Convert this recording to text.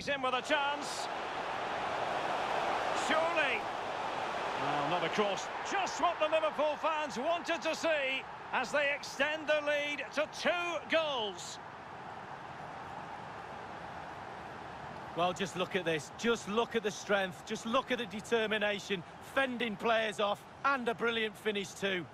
He's in with a chance. Surely. Well, another cross. Just what the Liverpool fans wanted to see as they extend the lead to two goals. Well, just look at this. Just look at the strength. Just look at the determination. Fending players off and a brilliant finish too.